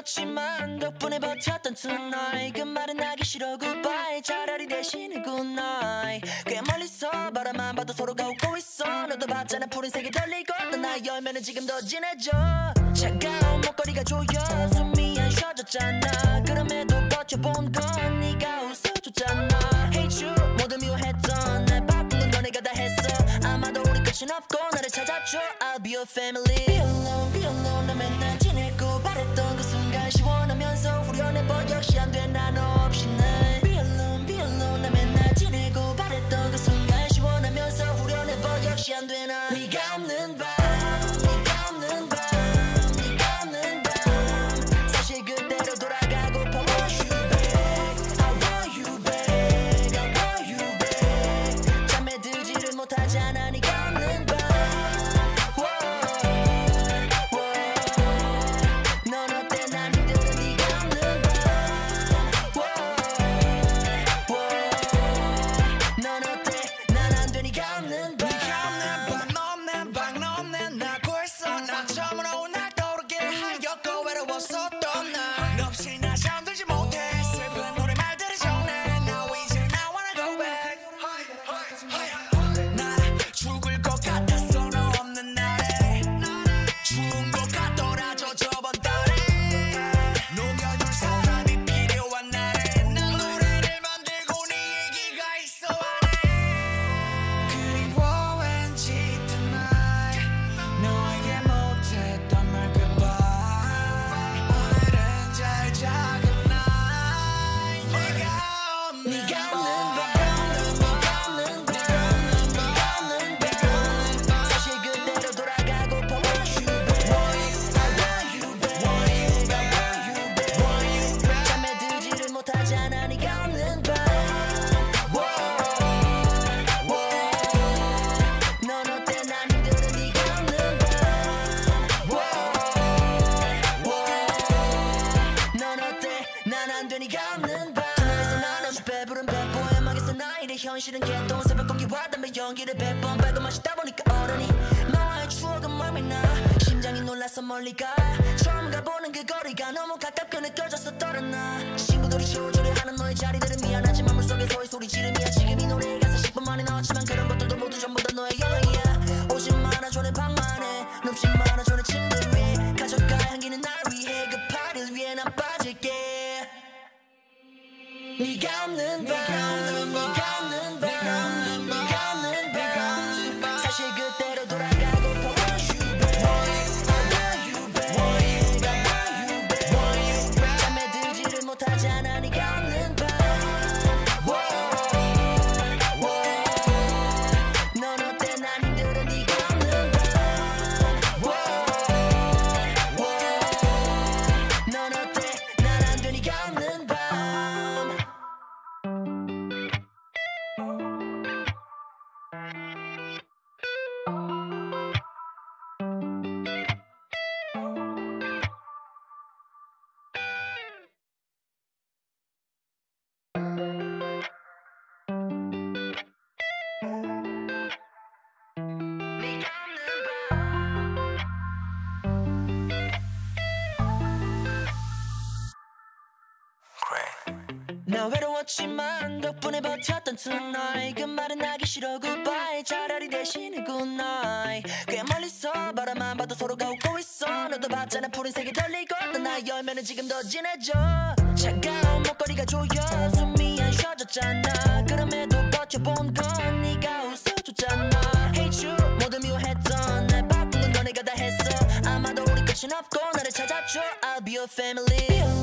힘들었지만 덕분에 버텼던 tonight 그 말은 하기 싫어. Goodbye. 차라리 대신에 goodnight 꽤 멀리서 바라만 봐도 서로가 웃고 있어. 너도 봤잖아. 푸른색이 떨리고 나 열면은 지금 더 진해져. 차가운 목걸이가 조여. 숨이 안 쉬어졌잖아. 그럼에도 버텨본 건 네가 웃어줬잖아. Hate you 모두 미워했던 날 바꾸는 건 내가 다 했어. 아마도 우리 끝은 없고 나를 찾아줘. I'll be your family. Be alone. 난 외로웠지만 덕분에 버텼던 tonight. 그 말은 하기 싫어 goodbye. 차라리 대신에 goodnight 꽤 멀리서 바람만 봐도 서로가 웃고 있어. 너도 봤잖아 푸른 색이 떨리고 나 열면은 지금 더 진해져. 차가운 목걸이가 조여 숨이 안 쉬어졌잖아. 그럼에도 버텨본 건 네가 웃어줬잖아. Hate you 모두 미워했던 날 바꾸는 거 내가 다 했어. 아마도 우리 끝은 없고 나를 찾아줘. I'll be your family.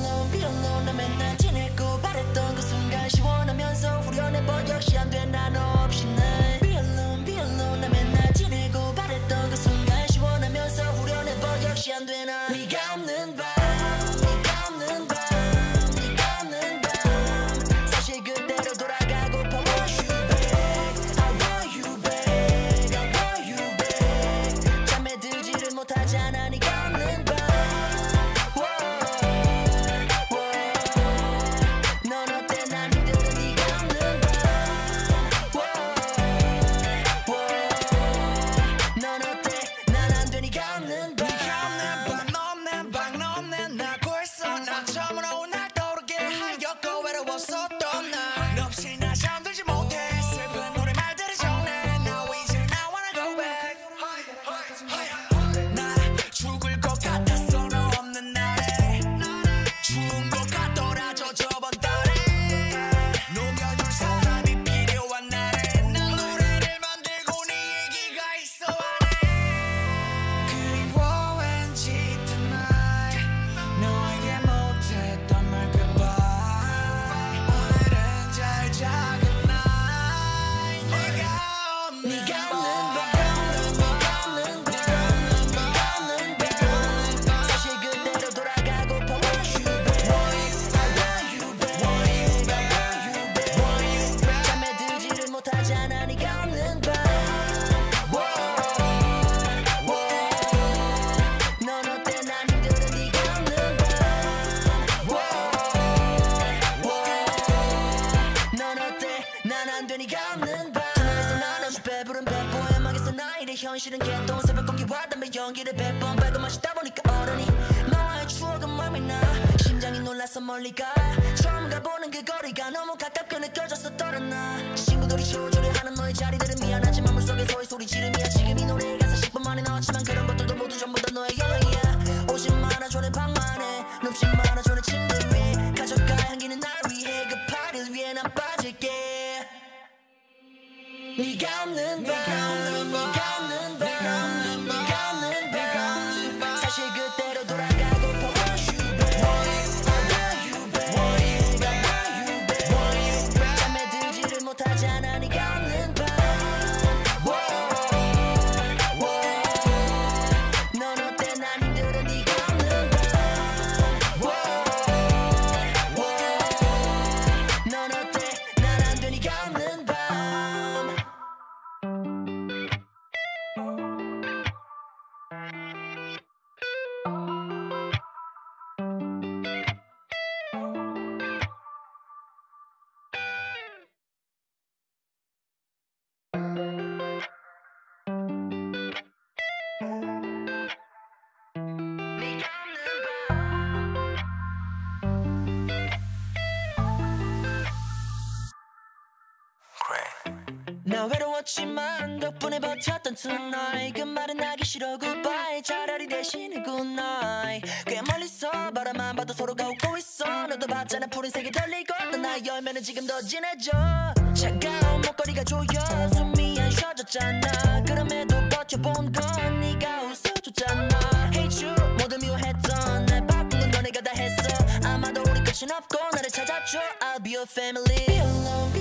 외로웠지만 덕분에 버텼던 tonight 그 말은 하기 싫어. Goodbye. 차라리 대신에 goodnight 꽤 멀리서 바람만 봐도 서로가 웃고 있어. 너도 봤잖아. 푸른색이 떨리고 나 열면은 지금 더 진해져. 차가운 목걸이가 조여 숨이 안 쉬어졌잖아. 그럼에도 버텨본 건 네가 웃어줬잖아. Hate you. 모두 미워했던 날 바꾸는 거 내가 다 했어. 아마도 우리 끝은 없고 나를 찾아줘. I'll be your family. Be alone.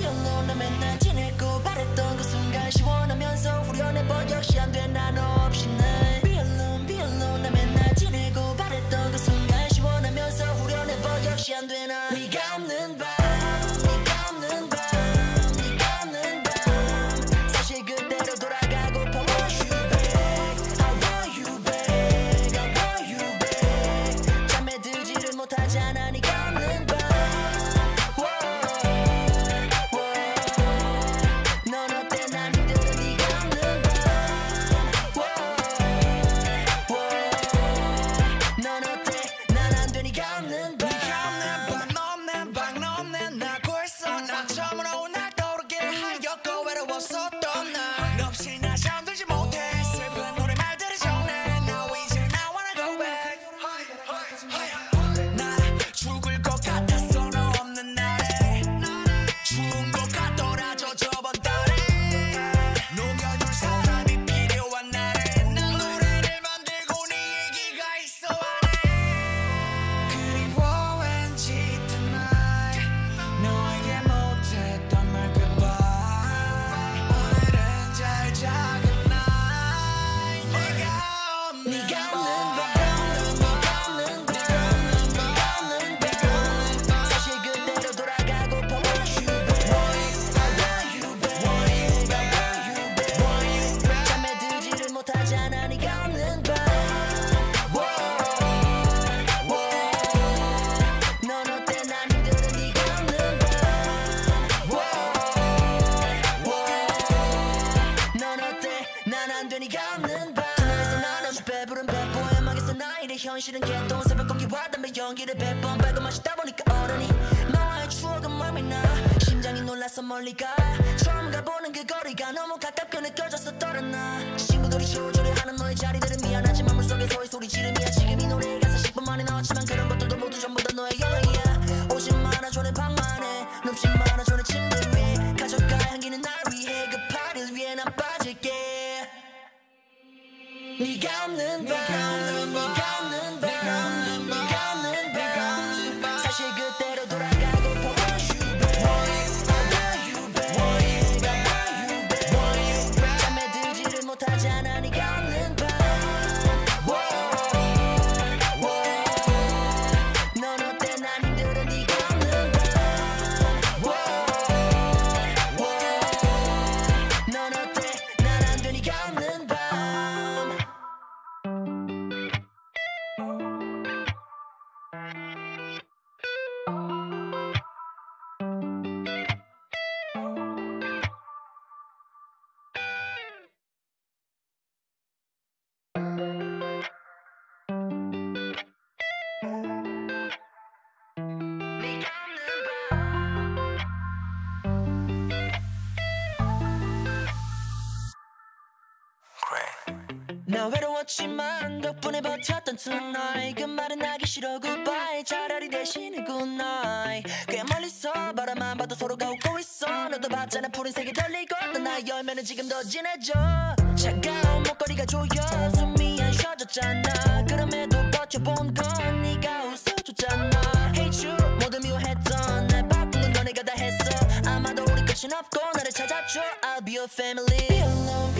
외로웠지만 덕분에 버텼던 tonight. 그 말은 하기 싫어 goodbye. 차라리 대신에 goodnight 꽤 멀리서 바라만 봐도 서로가 웃고 있어. 너도 봤잖아 푸른색이 떨리고 또나 열면은 지금 더 진해져. 차가운 목걸이가 조여 숨이 안 쉬어졌잖아. 그럼에도 버텨본 건 네가 웃어줬잖아. Hate you 모두 미워했던 날 바꾸는 거 내가 다 했어. 아마도 우리 끝은 없고 나를 찾아줘. I'll be your family. Be alone.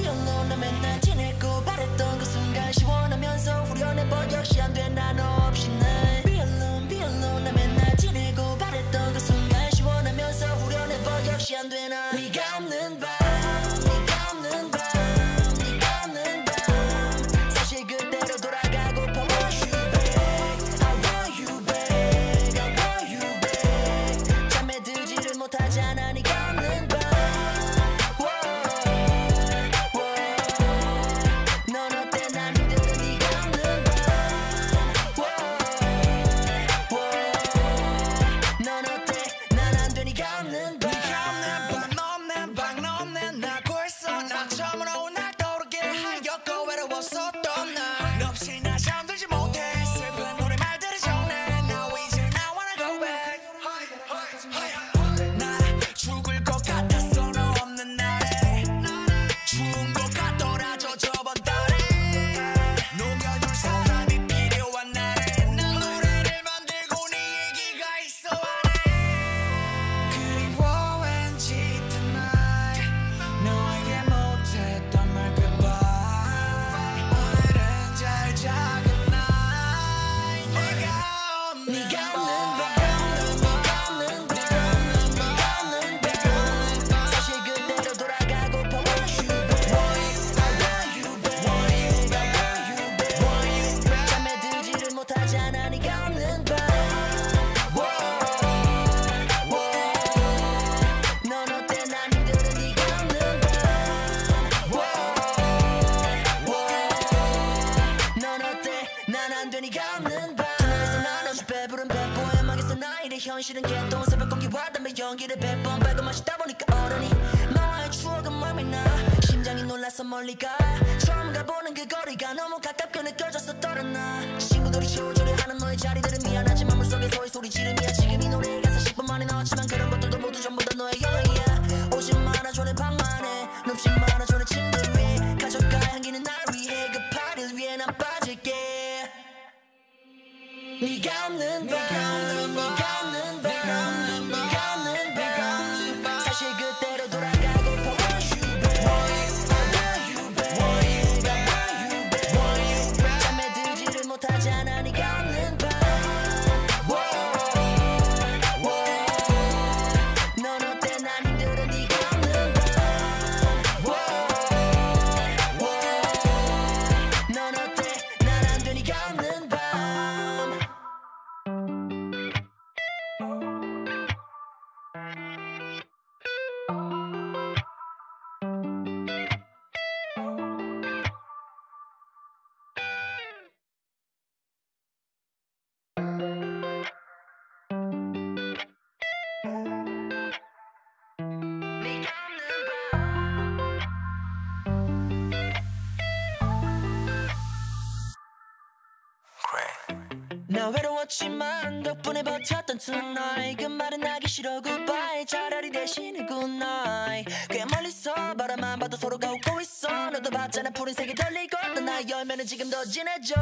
버텼지만 덕분에 버텼던 tonight 그 말은 하기 싫어. Goodbye. 차라리 대신에 goodnight 꽤 멀리서 바라만 봐도 서로가 웃고 있어. 너도 봤잖아. 푸른색이 떨리고 또나 열면은 지금 더 진해져.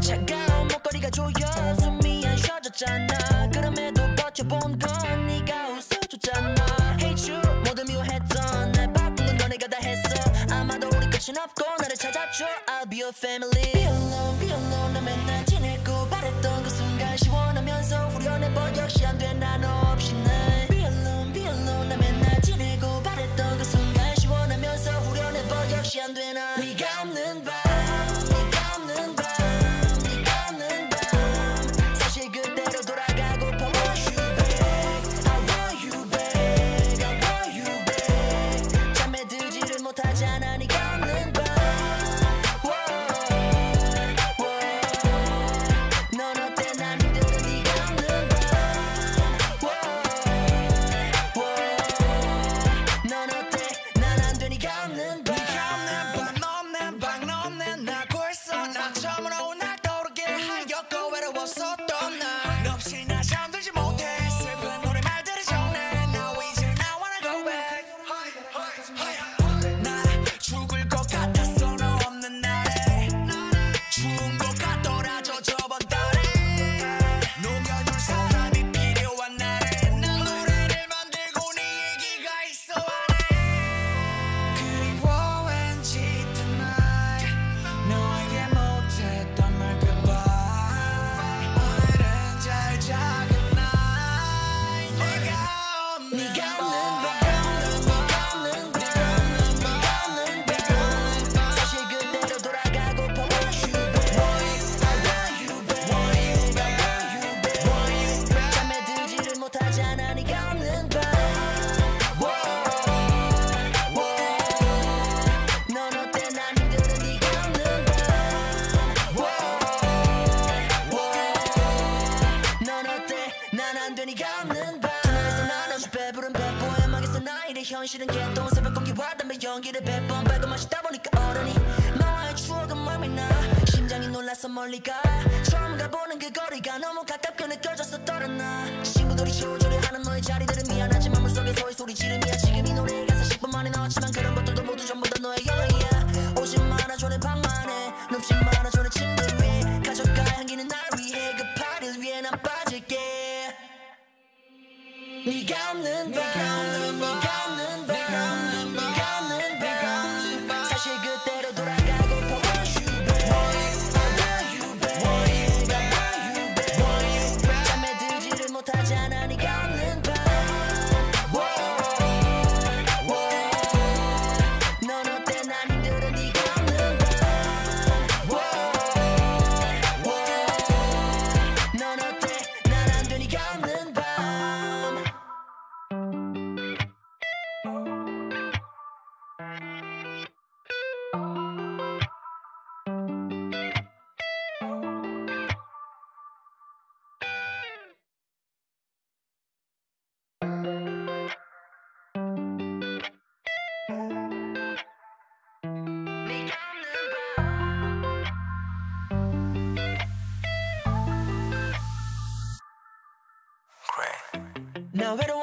차가운 목걸이가 조여. 숨이 안 쉬어졌잖아. 그럼에도 버텨본 건 네가 웃어줬잖아. Hate you. 모두 미워했던 날 바꾼 건 너네가 다 했어. 아마도 우리 끝은 없고 나를 찾아줘. I'll be your family.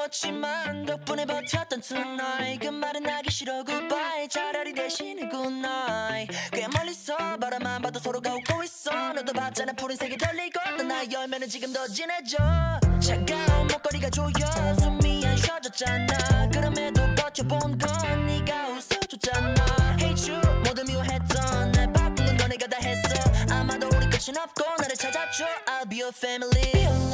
힘들었지만 덕분에 버텼던 tonight. 그 말은 하기 싫어 goodbye. 차라리 대신에 goodnight 꽤 멀리서 바라만 봐도 서로가 웃고 있어. 너도 봤잖아 푸른색이 떨리고 나 열면은 지금 더 진해져. 차가운 목걸이가 조여 숨이 안 쉬어졌잖아. 그럼에도 버텨본 건 네가 웃어줬잖아. Hate you 모두 미워했던 날 바꾼 건 너네가 다 했어. 아마도 우리 끝은 없고 나를 찾아줘. I'll be your family.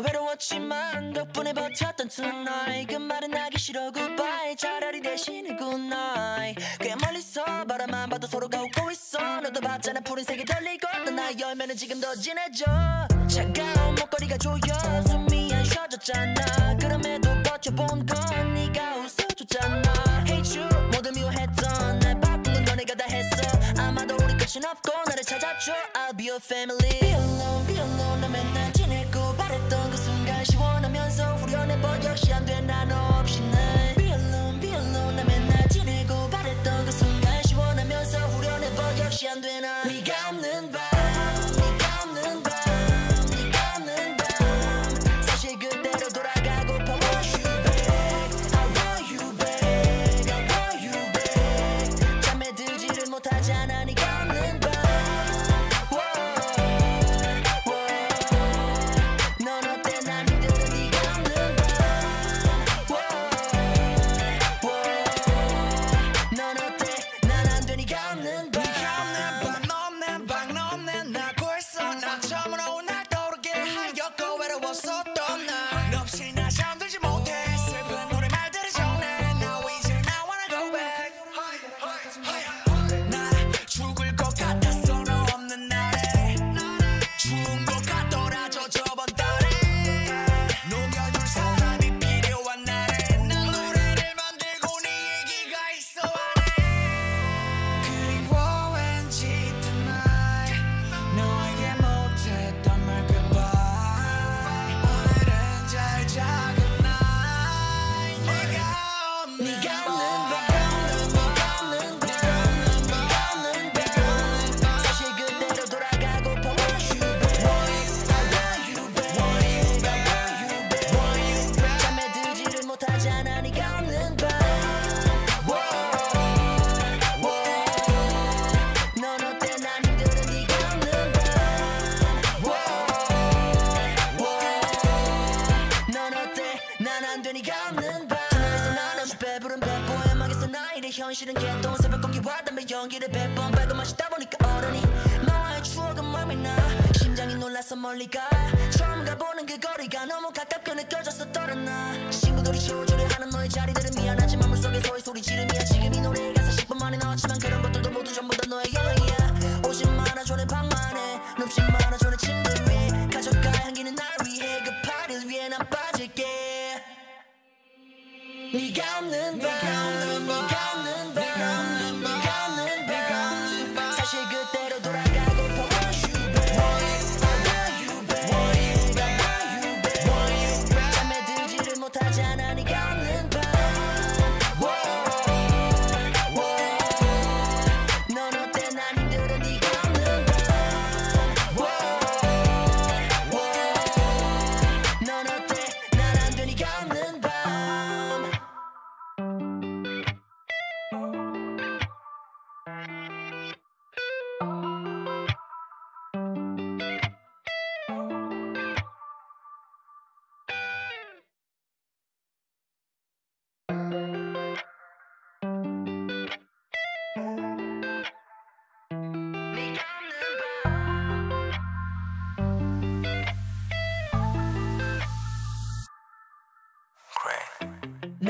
외로웠지만 덕분에 버텼던 tonight 그 말은 하기 싫어 goodbye. 차라리 대신에 goodnight 꽤 멀리서 바람만 봐도 서로가 웃고 있어. 너도 봤잖아 푸른색이 떨리고 나 열면은 지금 더 진해져. 차가운 목걸이가 조여 숨이 안 쉬어졌잖아. 그럼에도 버텨본 건 네가 웃어줬잖아. Hate you 모두 미워했던 날 바꾸는 거 내가 다 했어. 아마도 우리 끝은 없고 나를 찾아줘. I'll be your family.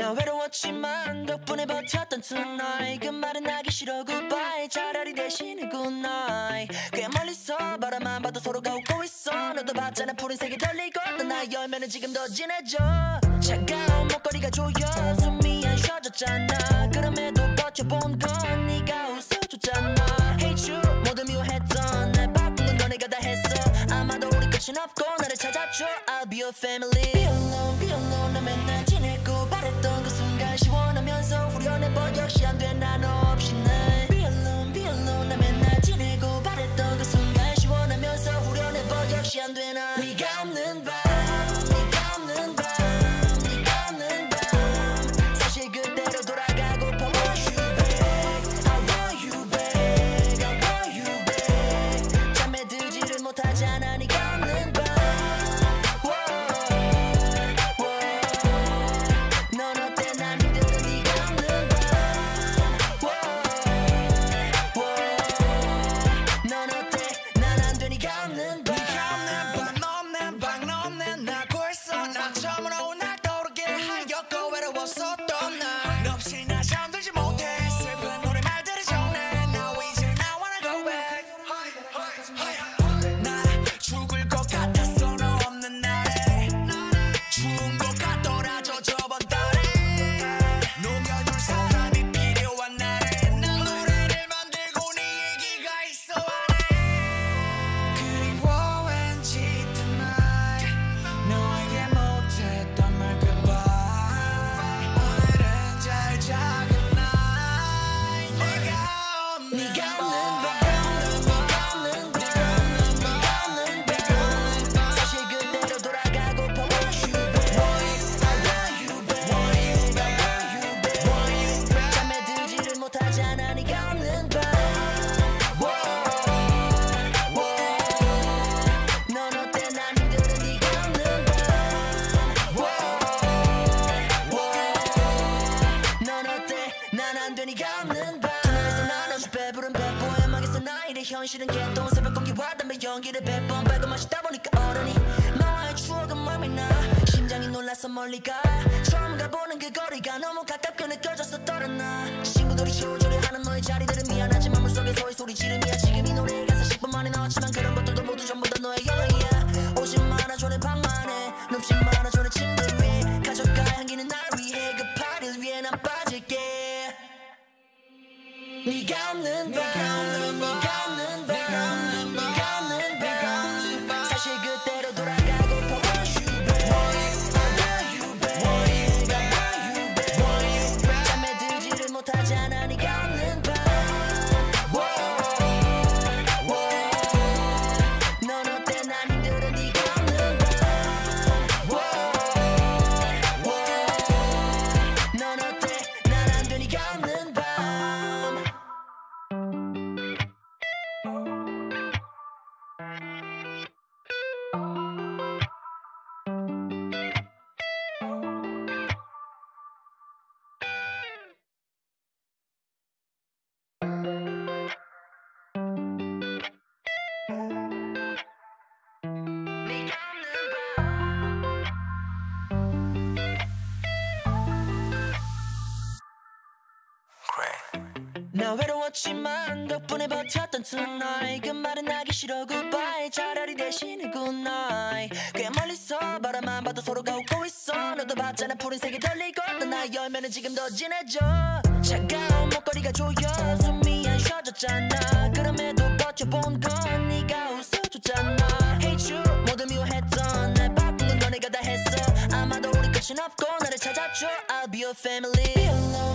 난 외로웠지만 덕분에 버텼던 tonight. 그 말은 하기 싫어 goodbye. 차라리 대신에 goodnight 꽤 멀리서 바람만 봐도 서로가 웃고 있어. 너도 봤잖아 푸른 색이 떨리고 나 열면은 지금 더 진해져. 차가운 목걸이가 조여 숨이 안 쉬어졌잖아. 그럼에도 버텨본 건 네가 웃어줬잖아. Hate you 모두 미워했던 날 바꾸는 거 내가 다 했어. 아마도 우리 끝은 없고 나를 찾아줘. I'll be your family. 버텼지만 덕분에 버텼던 tonight 그 말은 하기 싫어. Goodbye. 차라리 대신에 goodnight 꽤 멀리서 바라만 봐도 서로가 웃고 있어. 너도 봤잖아. 푸른색이 떨리고 또나 열면은 지금 더 진해져. 차가운 목걸이가 조여 숨이 안 쉬어졌잖아. 그럼에도 버텨본 건 네가 웃어줬잖아. Hate you. 모두 미워했던 날 바꾸는 거 내가 다 했어. 아마도 우리 끝은 없고 나를 찾아줘. I'll be your family. Be alone.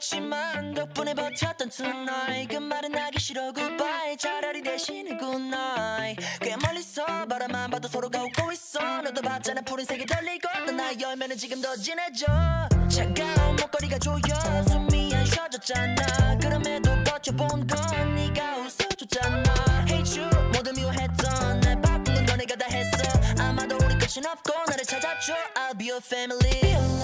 그렇지만 덕분에 버텼던 tonight. 그 말은 하기 싫어. Goodbye. 차라리 대신에 goodnight 꽤 멀리서 바라만 봐도 서로가 웃고 있어. 너도 봤잖아. 푸른색이 떨리고 나 열면은 지금 더 진해져. 차가운 목걸이가 조여. 숨이 안 쉬어졌잖아. 그럼에도 버텨본 건 네가 웃어줬잖아. Hate you. 모두 미워했던 날 바꾸는 거 내가 다 했어. 아마도 우리 끝은 없고 나를 찾아줘. I'll be your family.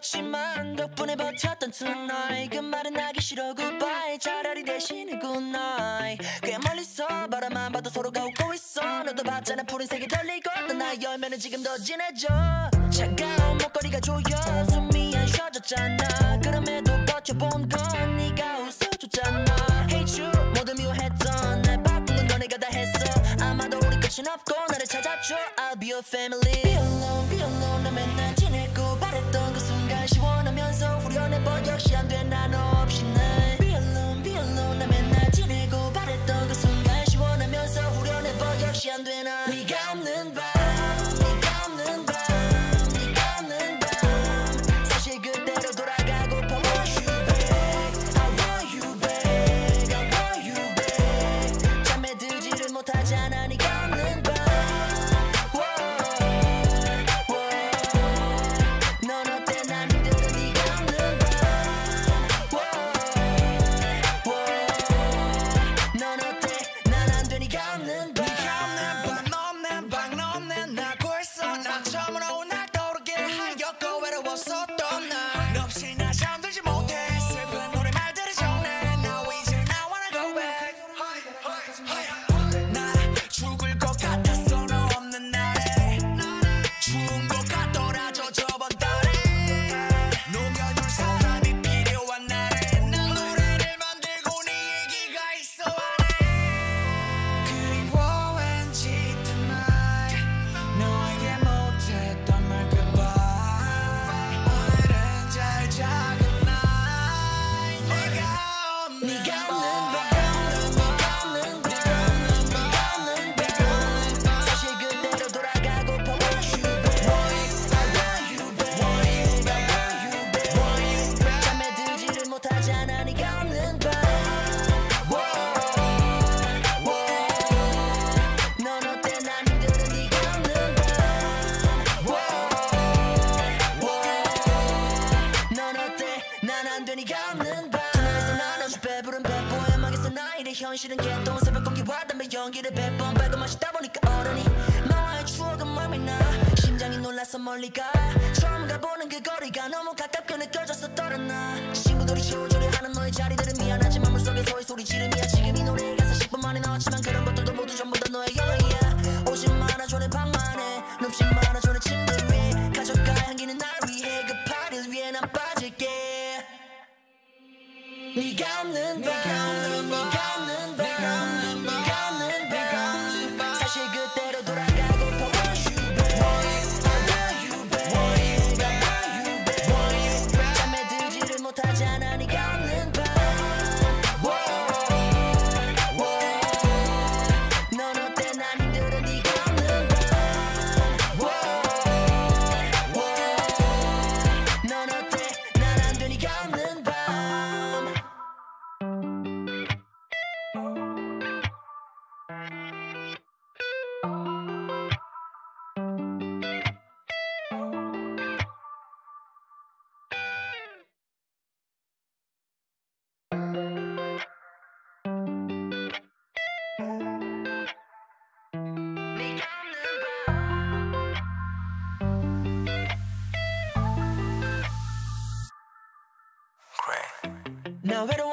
버텼지만 덕분에 버텼던 tonight 그 말은 하기 싫어. Goodbye. 차라리 대신에 goodnight 꽤 멀리서 바라만 봐도 서로가 웃고 있어. 너도 봤잖아. 푸른색이 떨리고 또나 열면은 지금 더 진해져. 차가운 목걸이가 조여. 숨이 안 쉬어졌잖아. 그럼에도 버텨본 건 네가 웃어줬잖아. Hate you 모두 미워했던 날 바꾼 건 너네가 다 했어. 아마도 우리 끝은 없고 나를 찾아줘. I'll be your family.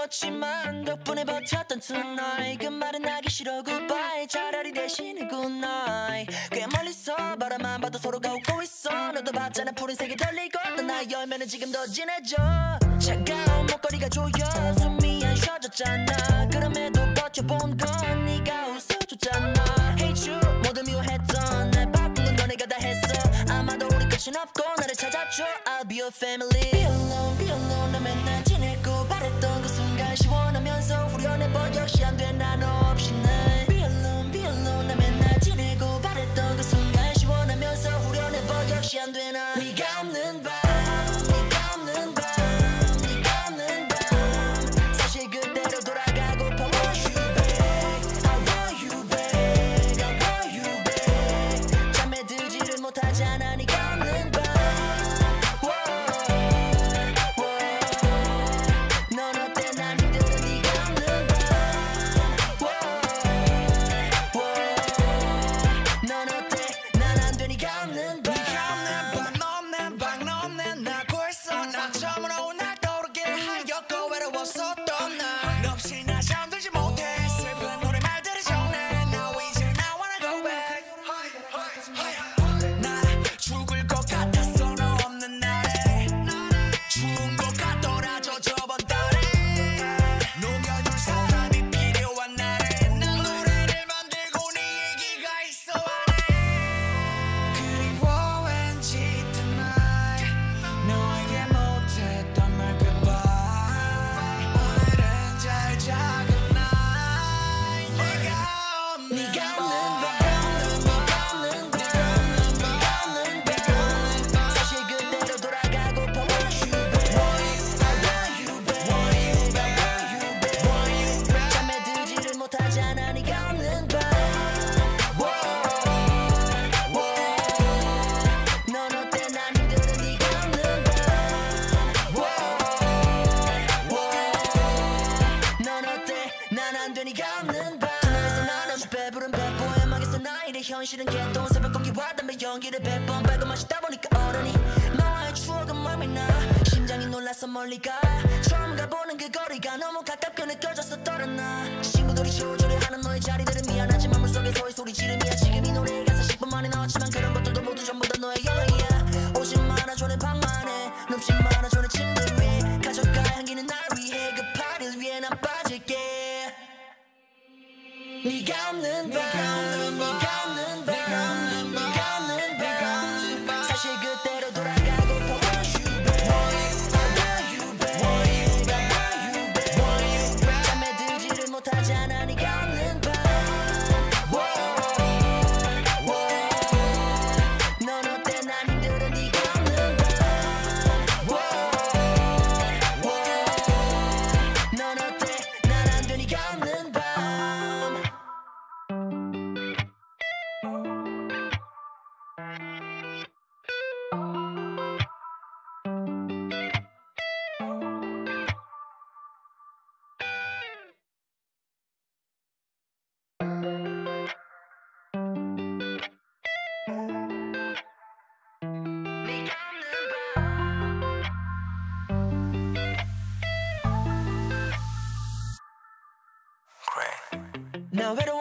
힘들었지만 덕분에 버텼던 tonight. 그 말은 하기 싫어 goodbye. 차라리 대신에 goodnight 꽤 멀리서 바라만 봐도 서로가 웃고 있어. 너도 봤잖아 푸른색이 떨리고 떠나 열면은 지금 더 진해져. 차가운 목걸이가 조여 숨이 안 쉬어졌잖아. 그럼에도 버텨본 건 네가 웃어줬잖아. Hate you 모두 미워했던 날 바꾼 건 너네가 다 했어. 아마도 우리 끝은 없고 나를 찾아줘. I'll be your family.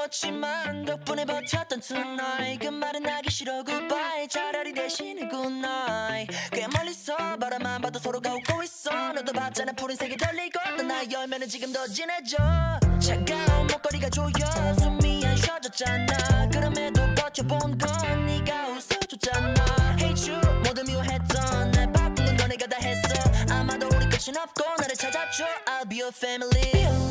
힘들었지만 덕분에 버텼던 tonight 그 말은 하기 싫어 goodbye. 차라리 대신에 goodnight 꽤 멀리서 바람만 봐도 서로가 웃고 있어. 너도 봤잖아 푸른색이 떨리고 나 열면은 지금 더 진해져. 차가운 목걸이가 조여 숨이 안 쉬어졌잖아. 그럼에도 버텨본 건 네가 웃어줬잖아. Hate you 모두 미워했던 날 바꾸는 거 내가 다 했어. 아마도 우리 끝은 없고 나를 찾아줘. I'll be your family.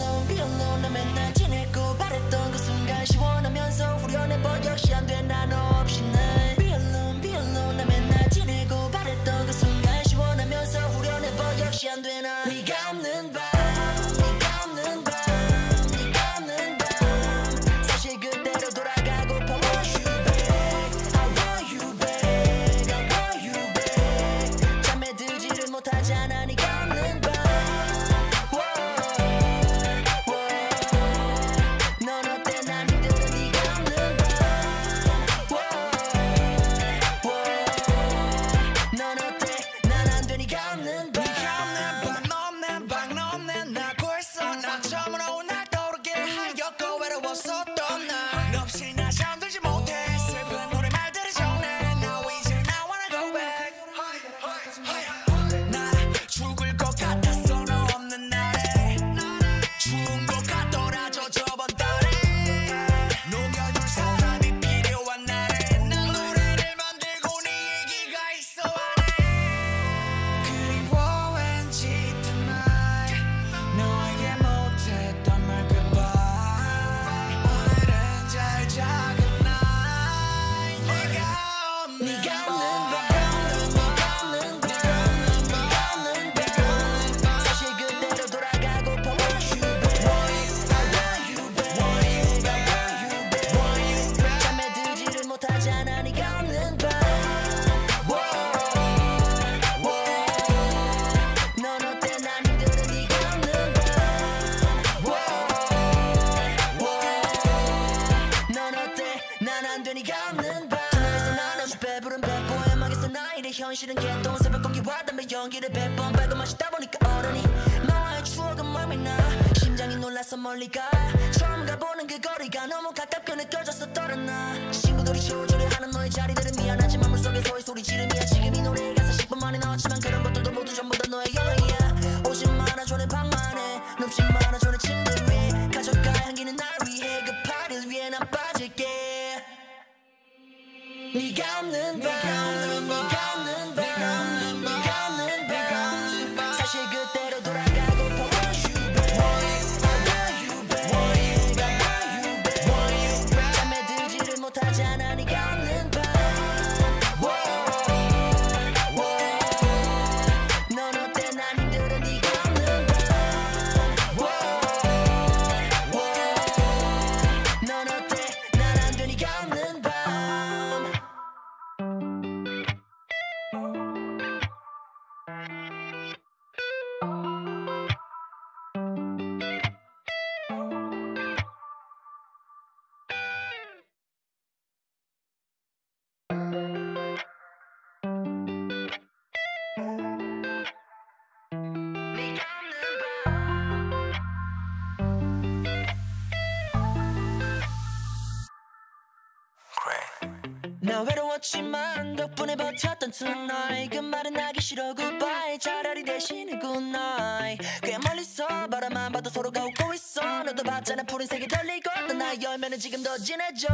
외로웠지만 덕분에 버텼던 tonight 그 말은 하기 싫어. Goodbye. 차라리 대신에 goodnight. 꽤 멀리서 바라만 봐도 서로가 웃고 있어. 너도 봤잖아. 푸른 색이 떨리고 나 열면은 지금 더 진해져.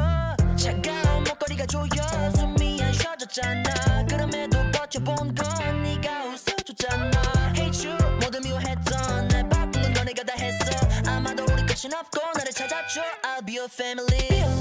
차가운 목걸이가 조여 숨이 안 쉬어졌잖아. 그럼에도 버텨본 건 네가 웃어줬잖아. Hate you. 모두 미워했던 날 바꾸는 거 내가 다 했어. 아마도 우리 끝은 없고 나를 찾아줘. I'll be your family.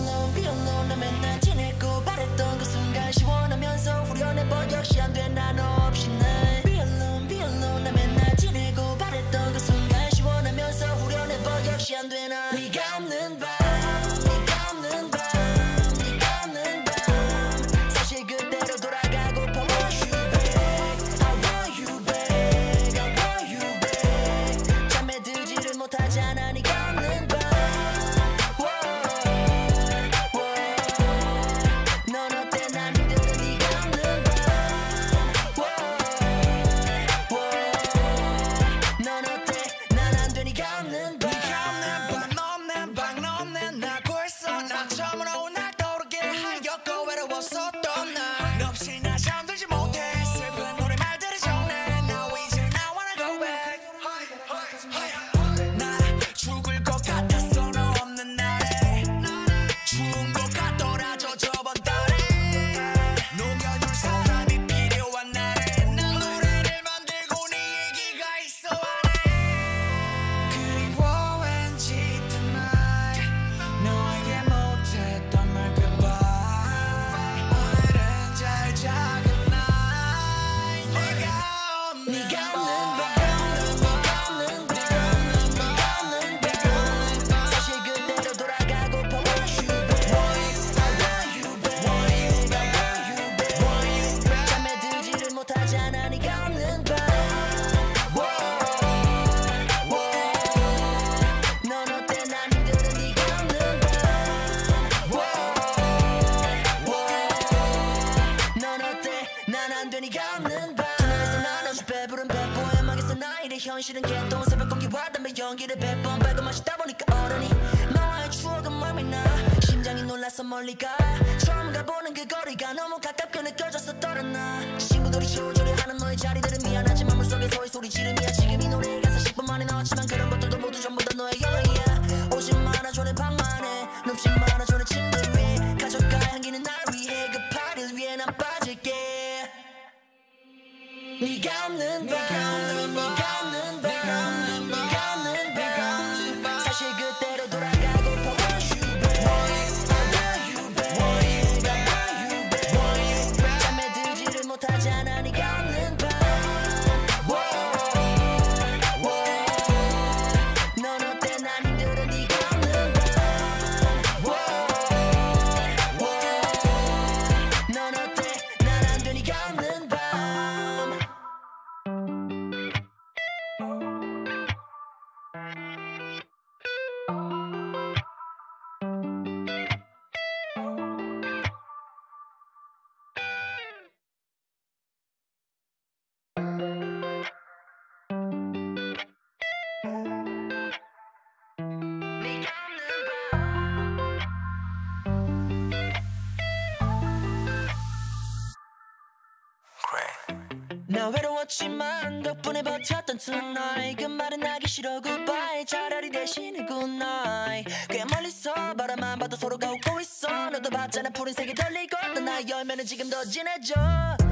외로웠지만 덕분에 버텼던 tonight 그 말은 하기 싫어. Goodbye. 차라리 대신에 goodnight 꽤 멀리서 바라만 봐도 서로가 웃고 있어. 너도 봤잖아. 푸른색이 떨리고 또나 열면은 지금 더 진해져.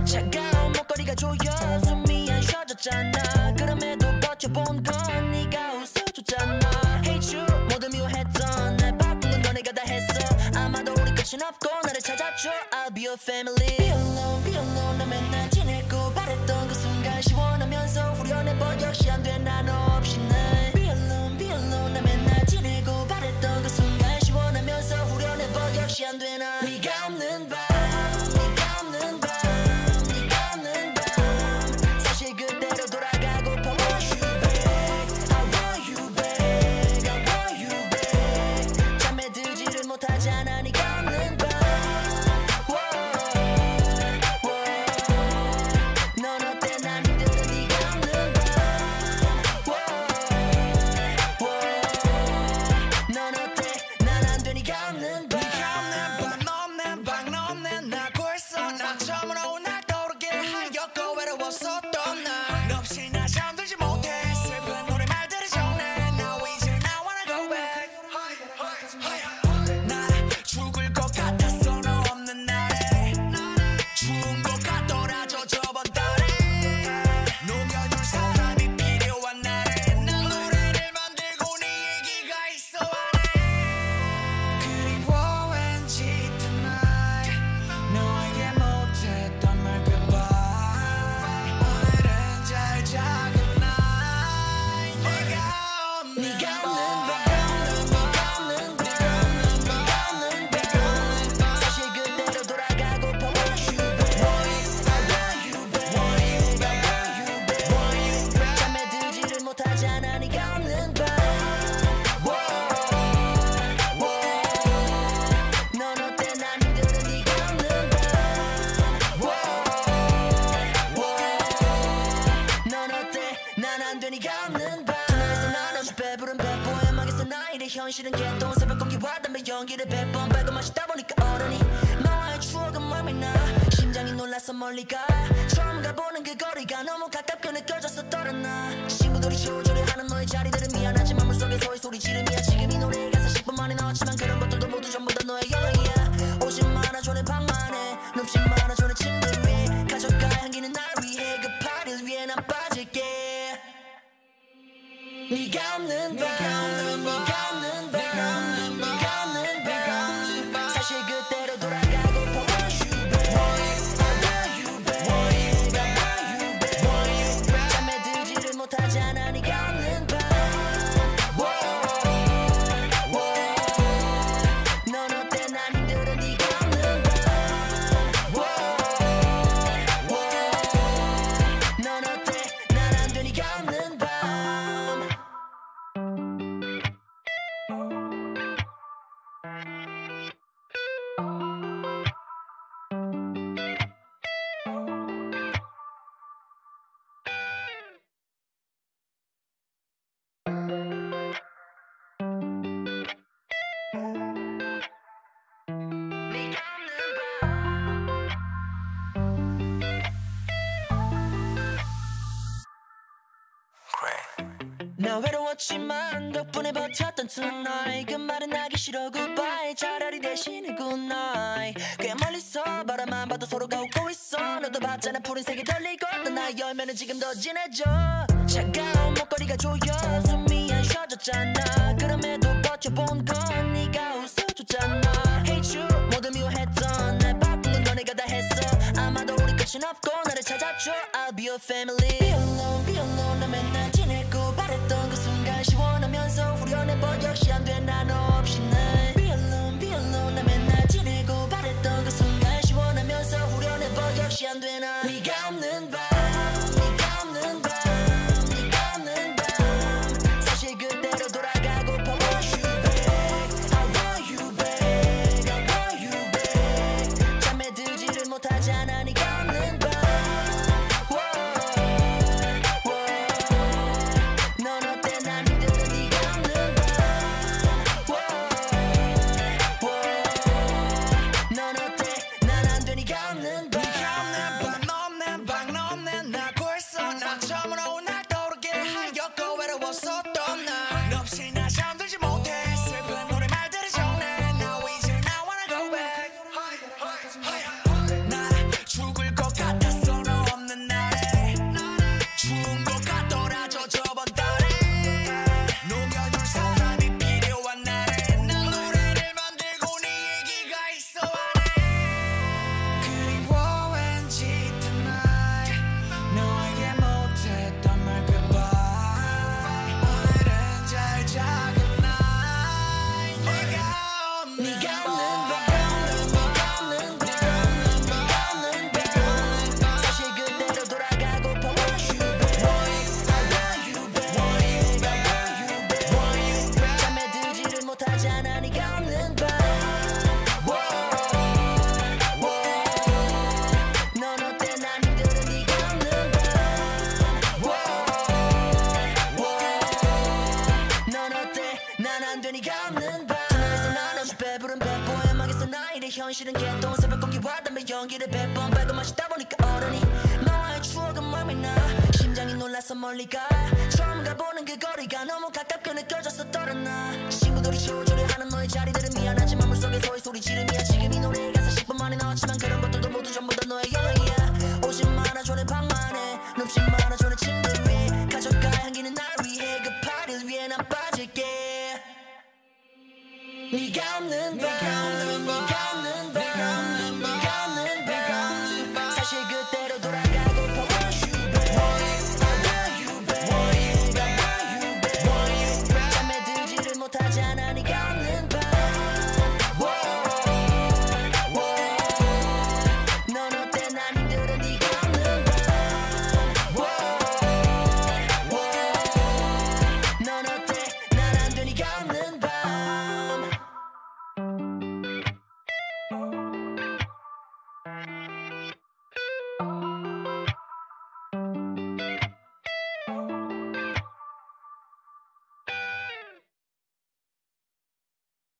차가운 목걸이가 조여 숨이 안 쉬어졌잖아. 그럼에도 버텨본 건 네가 웃어줬잖아. Hate you. 모두 미워했던 날 바꾸는 너네가 다 했어. 아마도 우리 끝은 없고 나를 찾아줘. I'll be your family. 싫었지만 덕분에 버텼던 tonight 그 말은 하기 싫어. Goodbye. 차라리 대신에 goodnight 꽤 멀리서 바라만 봐도 서로가 웃고 있어. 너도 봤잖아. 푸른색이 떨리고 또나 열면은 지금 더 진해져. 차가운 목걸이가 조여. 숨이 안 쉬어졌잖아. 그럼에도 버텨본 건 네가 웃어줬잖아. Hate you. 모두 미워했던 날 바꾸는 거 내가 다 했어. 아마도 우리 끝은 없고 나를 찾아줘. I'll be your family.